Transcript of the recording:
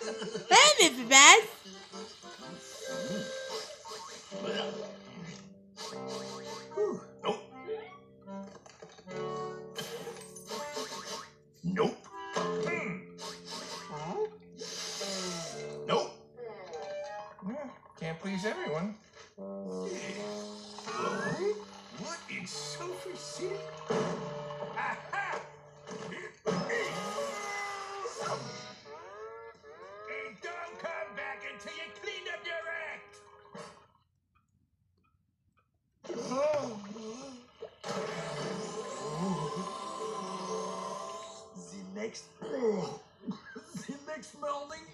Hey, Mr. Bass. Nope. Nope. Hmm. Nope. Can't please everyone. What in Sulphur City? Aha! till you clean up your act. the next, oh, the next morning.